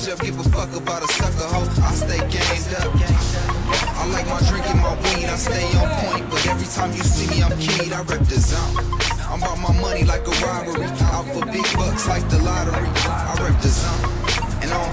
change up, give a fuck about a sucker hoe. I stay gamed up. I like my drink and my weed, I stay on point. But every time you see me, I'm keyed, I rep this zone. I'm about my money like a robbery. Out for big bucks like the lottery.